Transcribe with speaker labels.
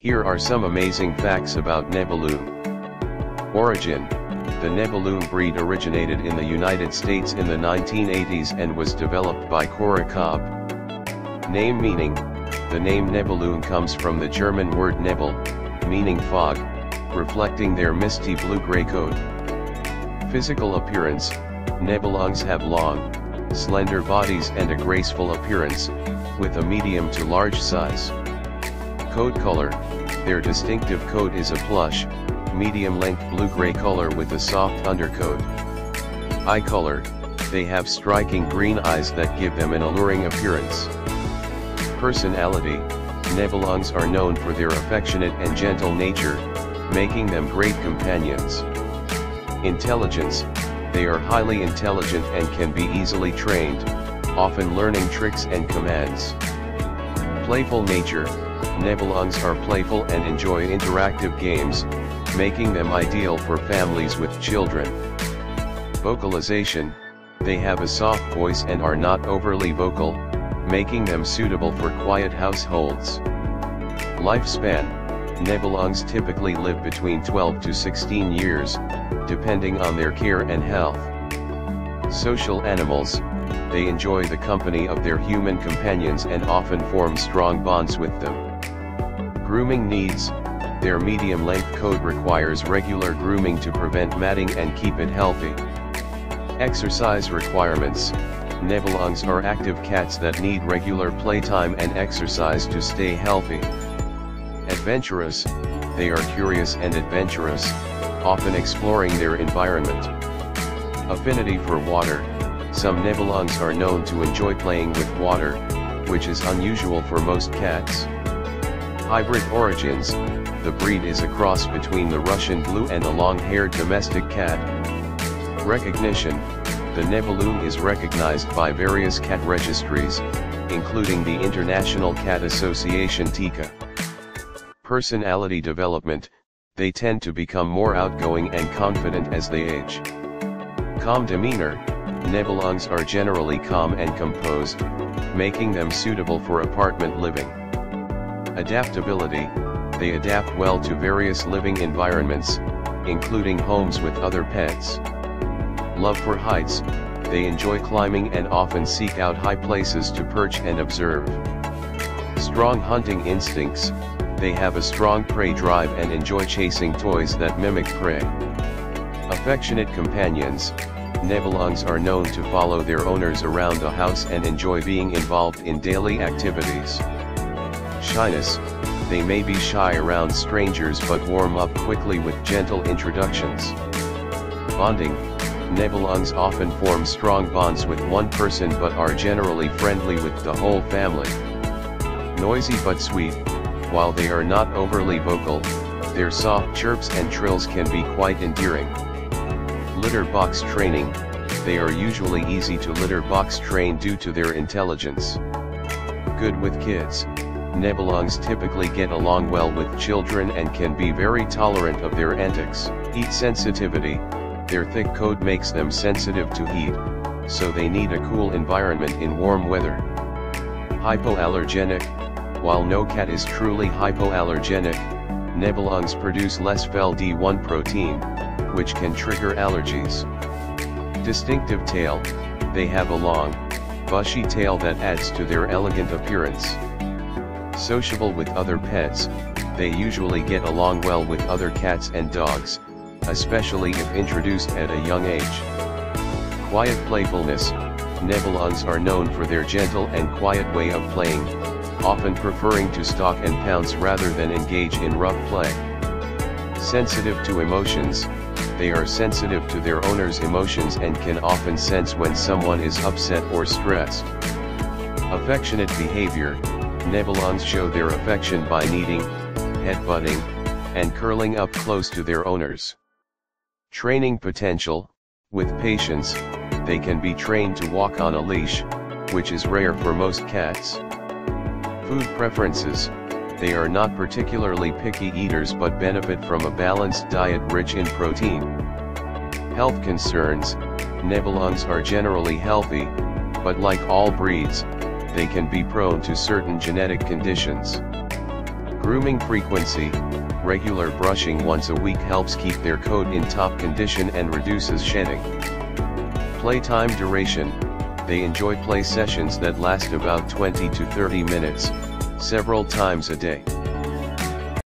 Speaker 1: Here are some amazing facts about Nebelung. Origin The Nebelung breed originated in the United States in the 1980s and was developed by Cora Cobb. Name meaning The name Nebelung comes from the German word Nebel, meaning fog, reflecting their misty blue-gray coat. Physical appearance Nebelungs have long, slender bodies and a graceful appearance, with a medium to large size. Coat color, their distinctive coat is a plush, medium-length blue-gray color with a soft undercoat. Eye color, they have striking green eyes that give them an alluring appearance. Personality, Nebelungs are known for their affectionate and gentle nature, making them great companions. Intelligence, they are highly intelligent and can be easily trained, often learning tricks and commands. Playful nature, Nebelungs are playful and enjoy interactive games, making them ideal for families with children. Vocalization, they have a soft voice and are not overly vocal, making them suitable for quiet households. Lifespan, Nebelungs typically live between 12 to 16 years, depending on their care and health. Social animals, they enjoy the company of their human companions and often form strong bonds with them. Grooming needs, their medium-length coat requires regular grooming to prevent matting and keep it healthy. Exercise requirements, Nebelungs are active cats that need regular playtime and exercise to stay healthy. Adventurous, they are curious and adventurous, often exploring their environment. Affinity for water, some Nebelungs are known to enjoy playing with water, which is unusual for most cats. Hybrid origins, the breed is a cross between the Russian blue and the long-haired domestic cat. Recognition, the Nebelung is recognized by various cat registries, including the International Cat Association TICA. Personality development, they tend to become more outgoing and confident as they age. Calm demeanor, Nebelungs are generally calm and composed, making them suitable for apartment living. Adaptability, they adapt well to various living environments, including homes with other pets. Love for heights, they enjoy climbing and often seek out high places to perch and observe. Strong hunting instincts, they have a strong prey drive and enjoy chasing toys that mimic prey. Affectionate companions, Nebelungs are known to follow their owners around the house and enjoy being involved in daily activities. Shyness, they may be shy around strangers but warm up quickly with gentle introductions. Bonding, Nebelungs often form strong bonds with one person but are generally friendly with the whole family. Noisy but sweet, while they are not overly vocal, their soft chirps and trills can be quite endearing. Litter box training, they are usually easy to litter box train due to their intelligence. Good with kids, Nebelungs typically get along well with children and can be very tolerant of their antics. Heat sensitivity, their thick coat makes them sensitive to heat, so they need a cool environment in warm weather. Hypoallergenic, while no cat is truly hypoallergenic, Nebelungs produce less Fel d 1 protein, which can trigger allergies. Distinctive tail, they have a long, bushy tail that adds to their elegant appearance. Sociable with other pets, they usually get along well with other cats and dogs, especially if introduced at a young age. Quiet playfulness, Nebelungs are known for their gentle and quiet way of playing, often preferring to stalk and pounce rather than engage in rough play. Sensitive to emotions, they are sensitive to their owner's emotions and can often sense when someone is upset or stressed. Affectionate behavior, Nebelungs show their affection by kneading, headbutting, and curling up close to their owners. Training potential, with patience, they can be trained to walk on a leash, which is rare for most cats. Food preferences, they are not particularly picky eaters but benefit from a balanced diet rich in protein. Health concerns, Nebelungs are generally healthy, but like all breeds, they can be prone to certain genetic conditions. Grooming frequency, regular brushing once a week helps keep their coat in top condition and reduces shedding. Playtime duration, they enjoy play sessions that last about 20 to 30 minutes, several times a day.